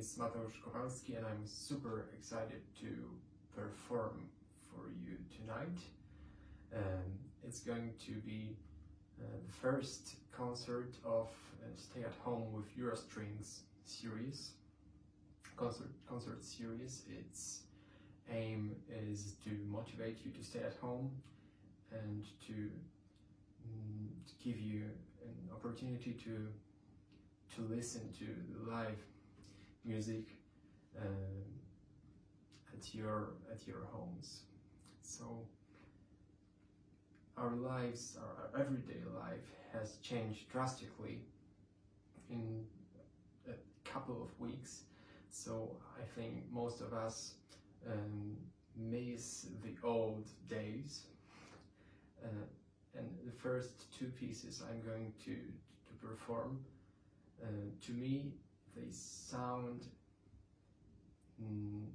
is Mateusz Kowalski and I'm super excited to perform for you tonight. Um, it's going to be uh, the first concert of uh, Stay at Home with Eurostrings series, concert, concert series. Its aim is to motivate you to stay at home and to, mm, to give you an opportunity to to listen to live music um, at your at your homes. So our lives, our everyday life, has changed drastically in a couple of weeks. So I think most of us um, miss the old days. Uh, and the first two pieces I'm going to to perform uh, to me, they sound mm,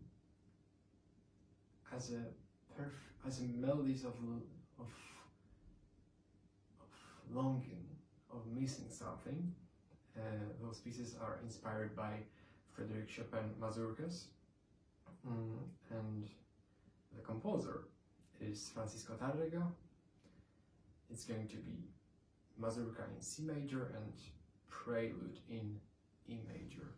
as a perf- as a melodies of, of of longing, of missing something. Uh, those pieces are inspired by Frédéric Chopin mazurkas, mm, and the composer is Francisco Tárrega. It's going to be mazurka in C major and prelude in E major.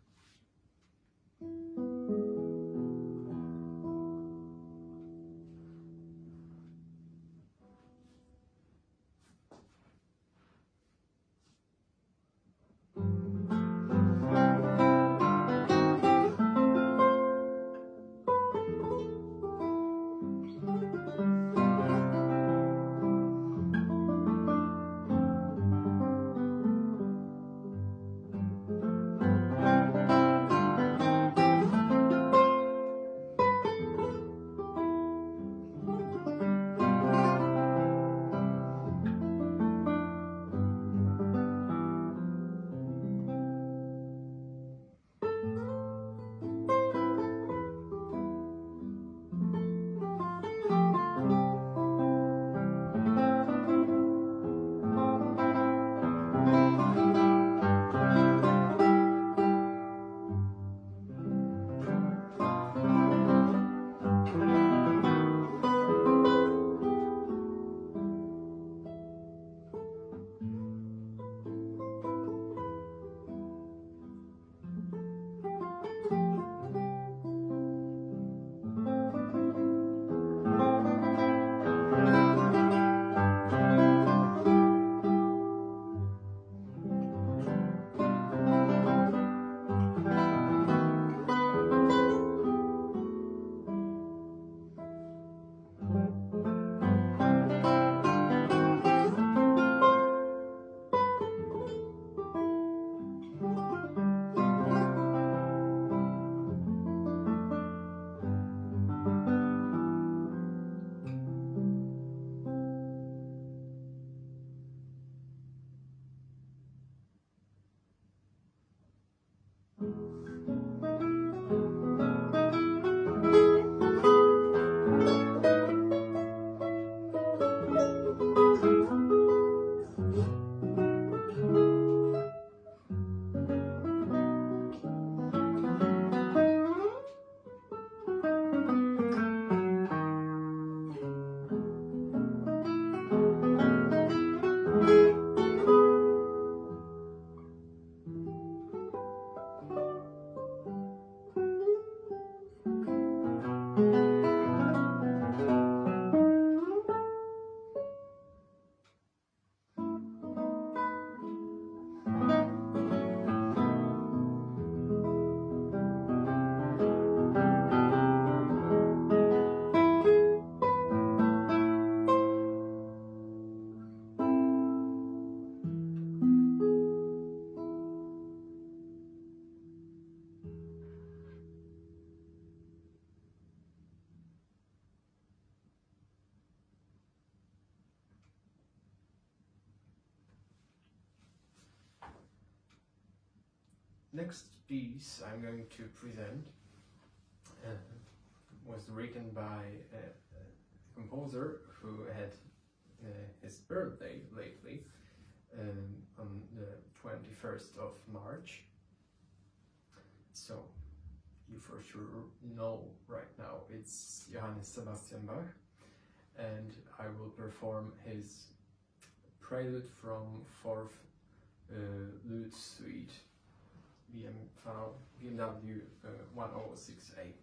Next piece I'm going to present uh, was written by a, a composer who had uh, his birthday lately um, on the 21st of March. So you for sure know right now. It's Johannes Sebastian Bach, and I will perform his prelude from fourth uh, lute suite, BWV uh, 106A.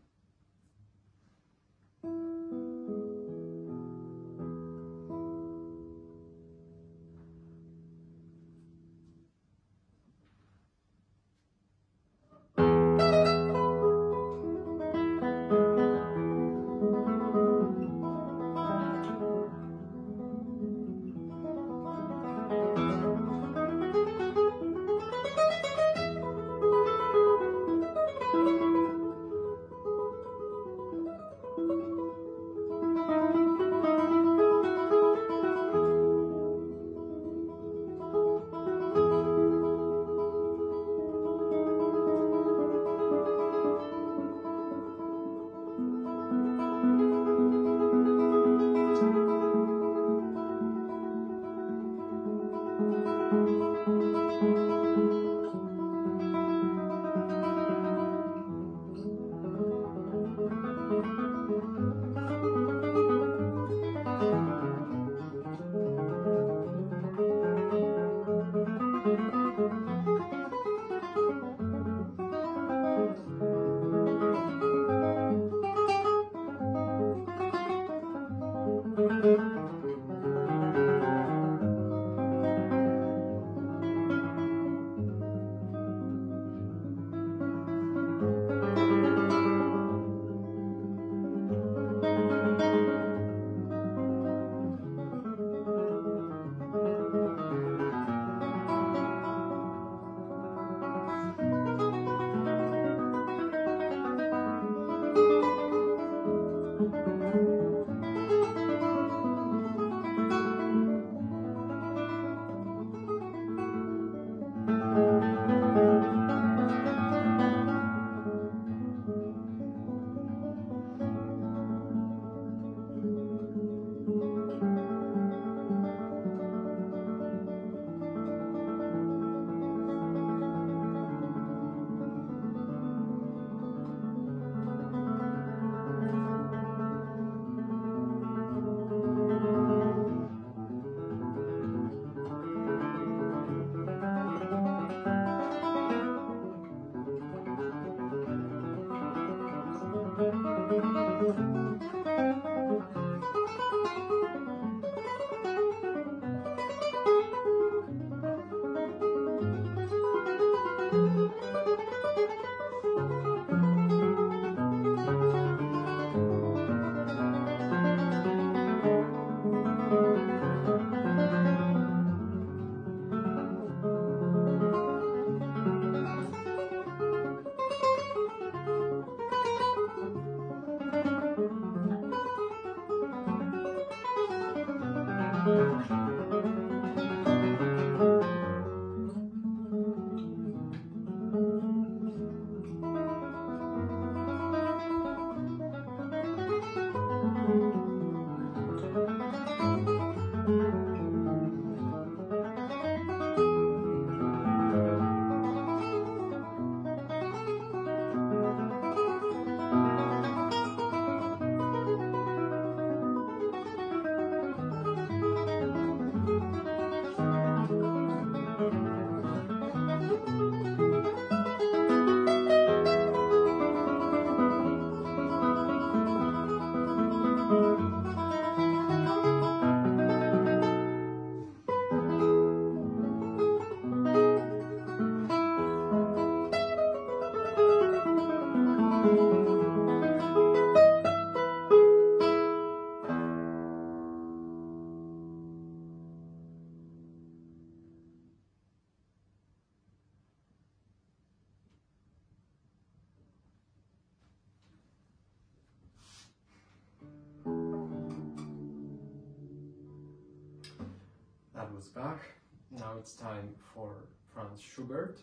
Schubert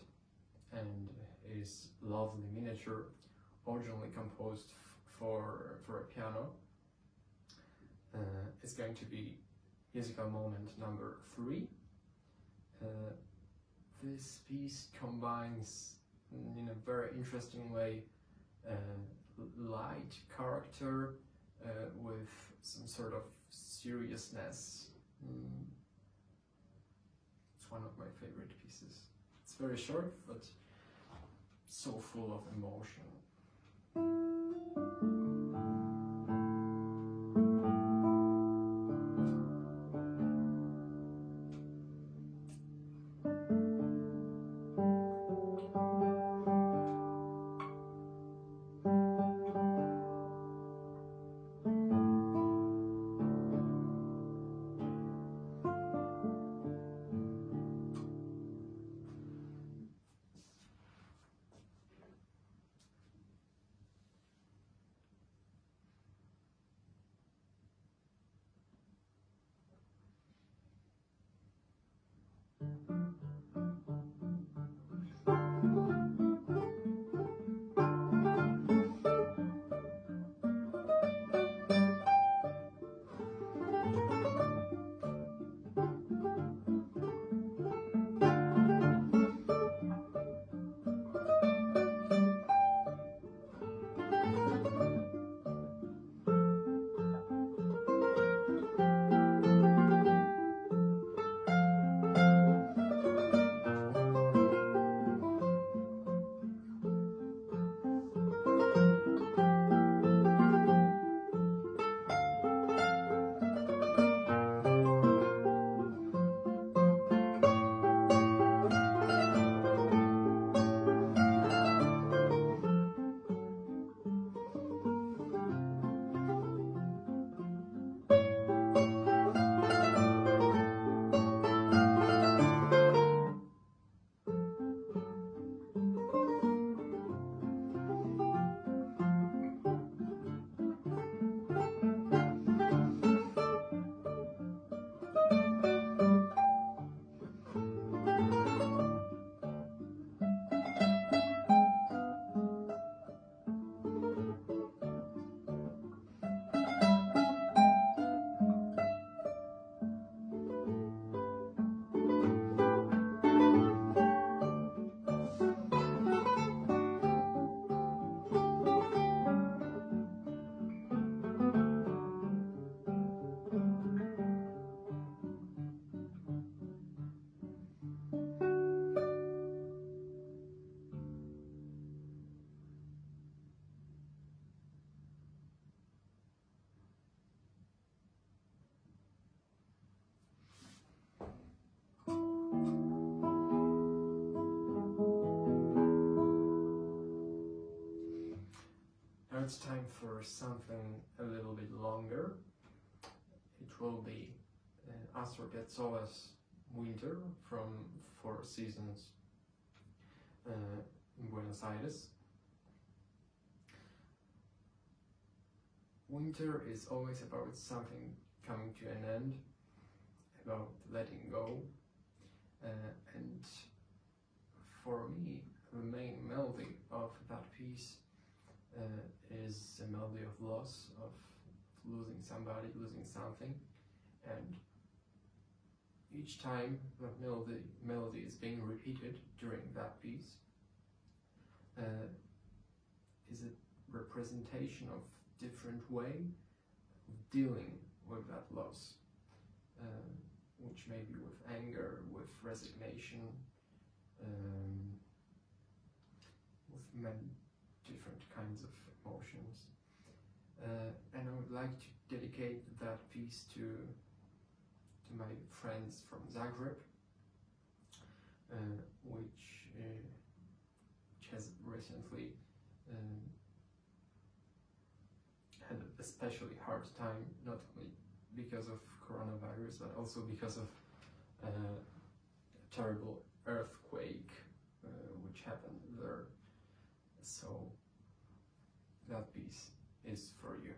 and his lovely miniature, originally composed for for a piano. Uh, it's going to be musical moment number three. Uh, this piece combines, in a very interesting way, uh, light character uh, with some sort of seriousness. Mm. It's one of my favorite pieces. It's very short, but so full of emotion. It's time for something a little bit longer. It will be uh, Astor Piazzolla's Winter from Four Seasons uh, in Buenos Aires. Winter is always about something coming to an end, about letting go, uh, and for me, the main melody of that piece is a melody of loss, of losing somebody, losing something, and each time the melody, melody is being repeated during that piece uh, is a representation of different way of dealing with that loss, uh, which may be with anger, with resignation, um, with many different kinds of emotions. Uh, and I would like to dedicate that piece to to my friends from Zagreb, uh, which, uh, which has recently um, had especially hard time, not only because of coronavirus, but also because of uh, a terrible earthquake uh, which happened there. So that piece is for you.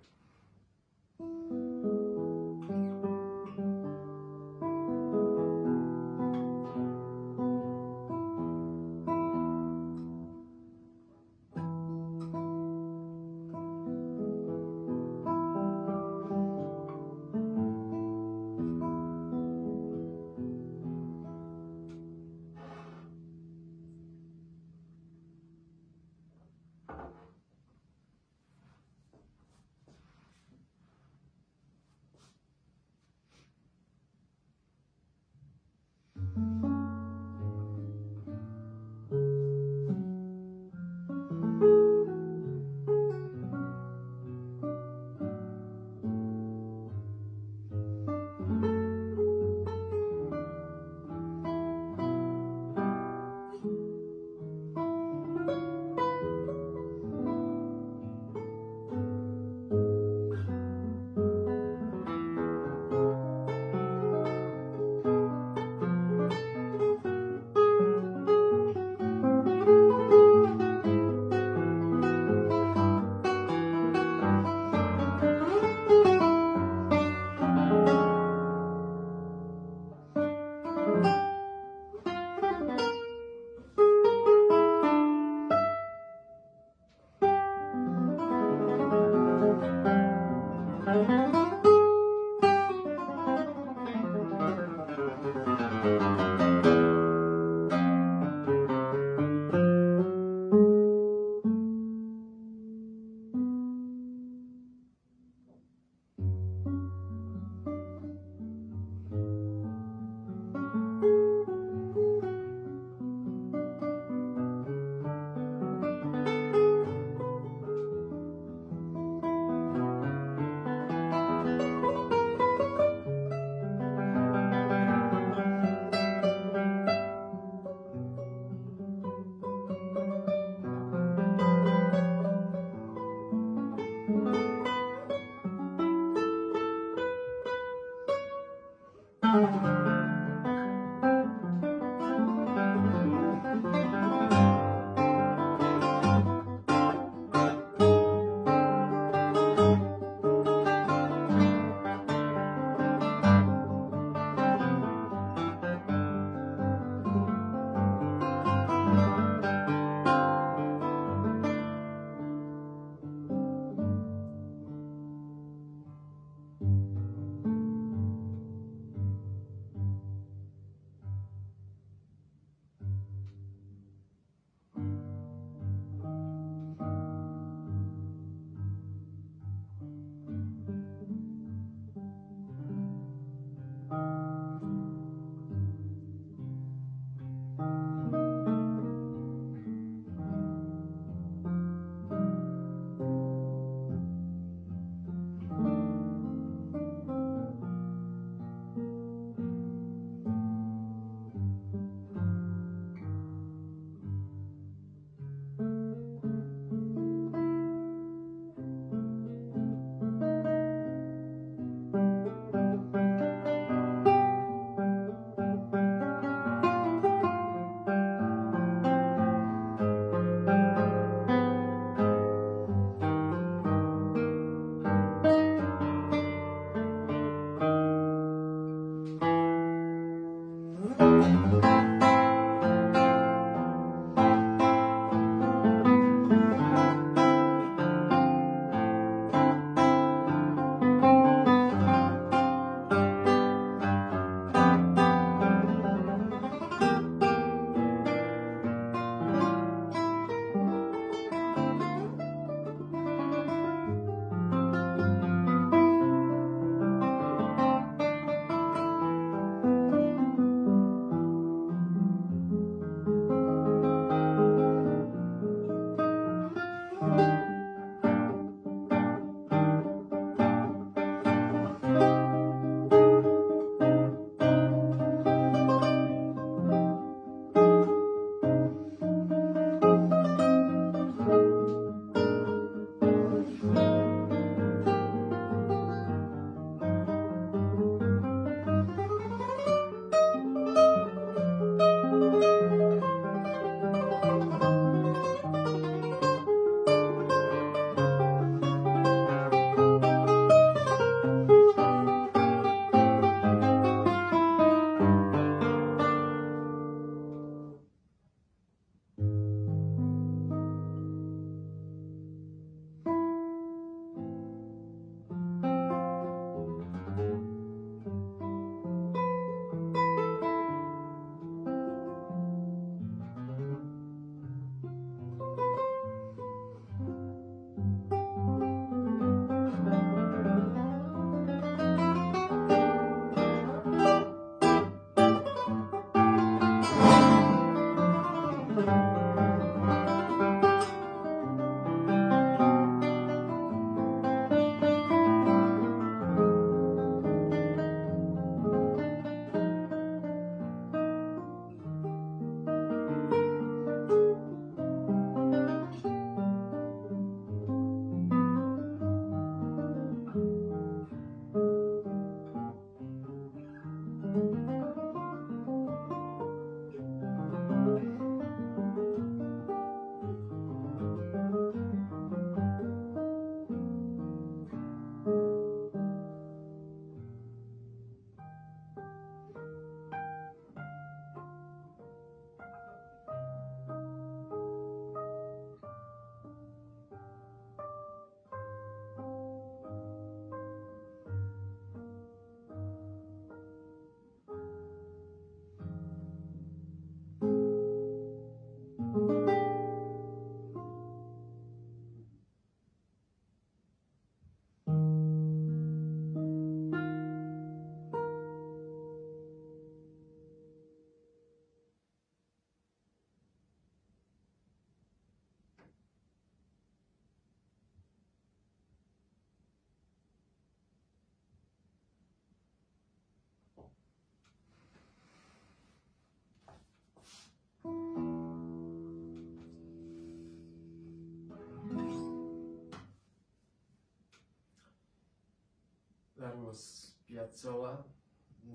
Was Piazzolla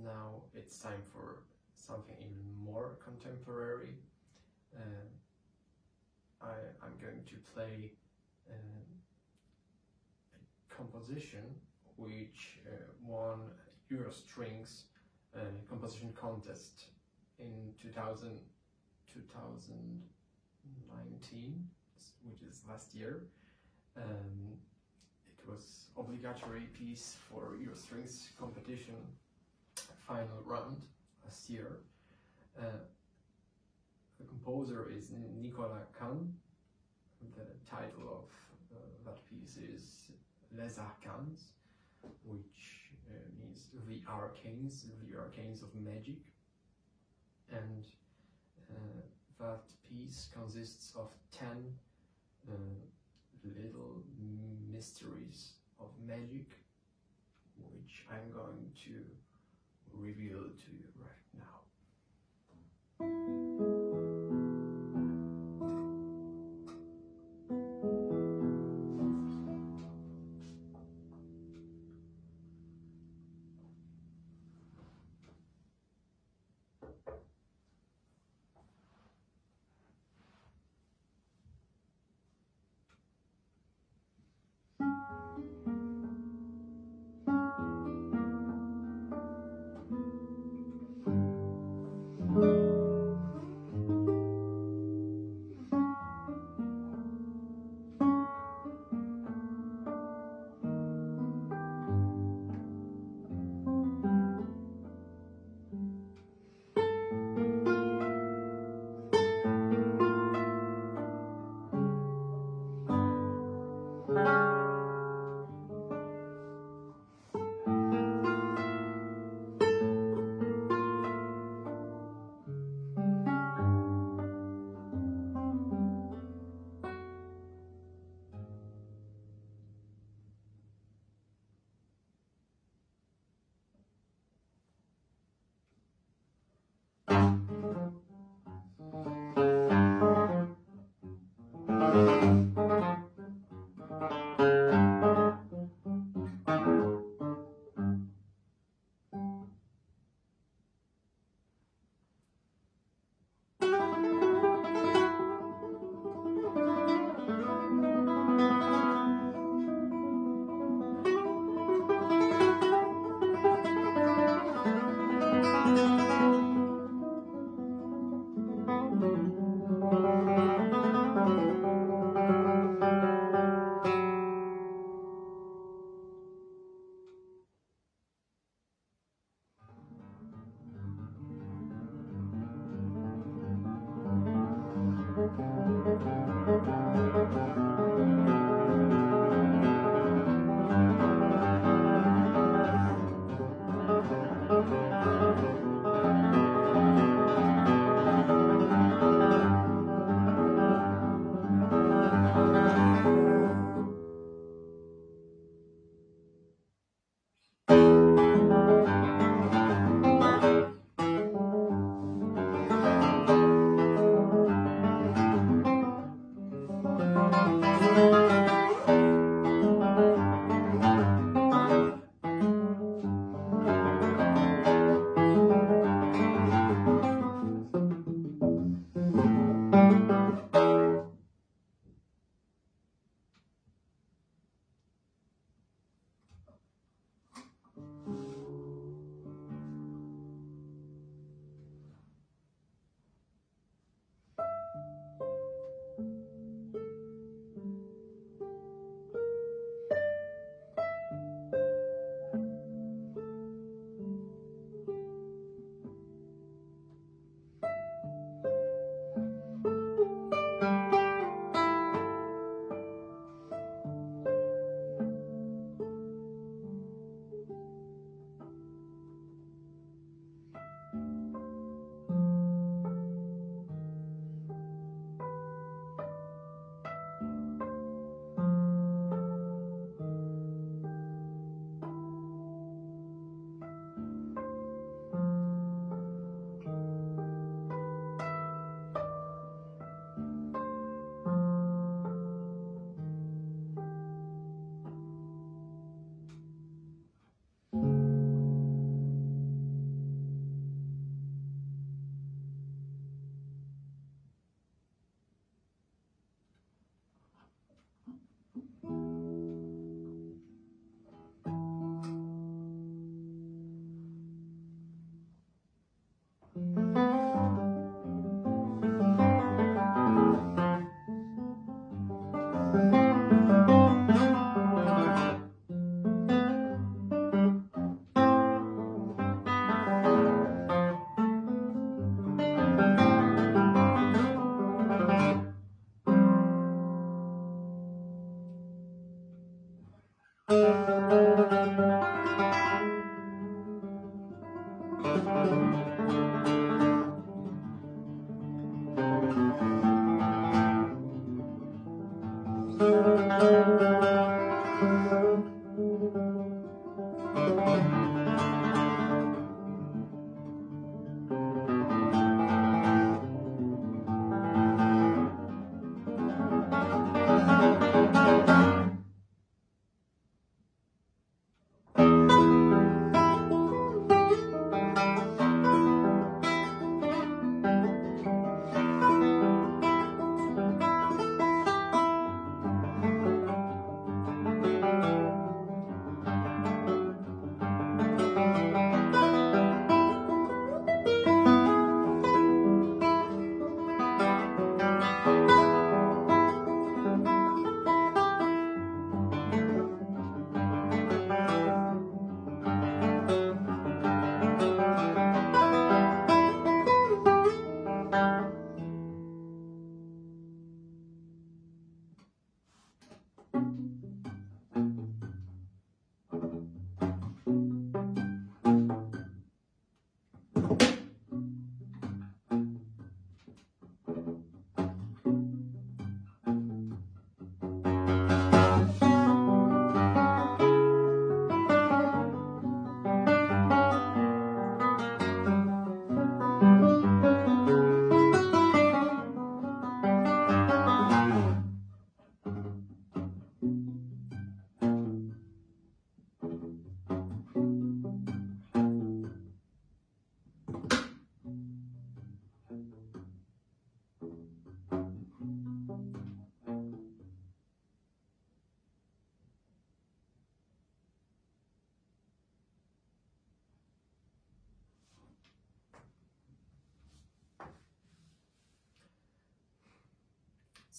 now it's time for something even more contemporary. Uh, I, I'm going to play uh, a composition which uh, won Eurostrings uh, composition contest in 2000, 2019, which is last year. Um, it was obligatory piece for your Eurostrings competition final round last year. Uh, the composer is Nicolas Kahn. The title of uh, that piece is Les Arcanes, which uh, means the arcanes, the arcanes of magic. And uh, that piece consists of 10 uh, little mysteries of magic, which I'm going to reveal to you right now.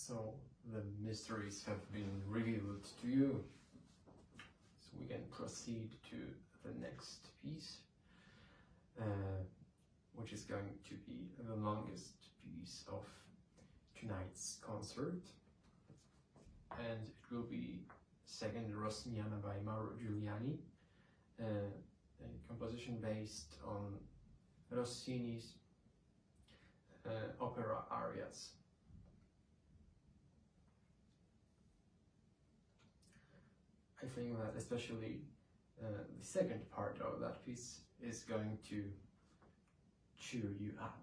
So the mysteries have been revealed to you. So we can proceed to the next piece, uh, which is going to be the longest piece of tonight's concert. And it will be second Rossiniana by Mauro Giuliani, uh, a composition based on Rossini's uh, opera arias. I think that especially uh, the second part of that piece is going to cheer you up.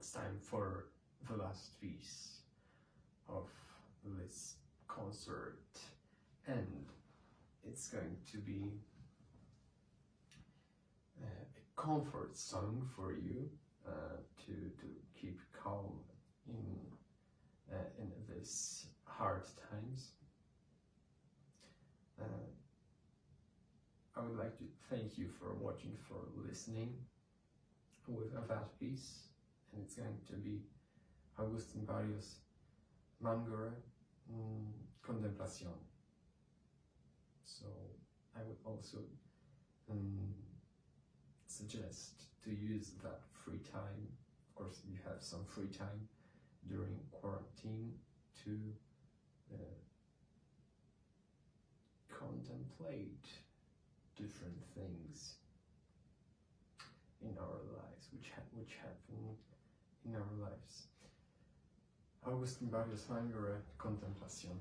It's time for the last piece of this concert and it's going to be uh, a comfort song for you uh, to, to keep calm in, uh, in this hard times. Uh, I would like to thank you for watching, for listening with that piece and it's going to be Agustin Barrios Mangoré mm. So I would also um, suggest to use that free time. Of course, you have some free time during quarantine to uh, contemplate different things in our lives, which ha which happen in our lives. Augustin Barrios Mangoré, uh, Contemplación.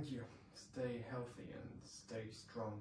Thank you. Stay healthy and stay strong.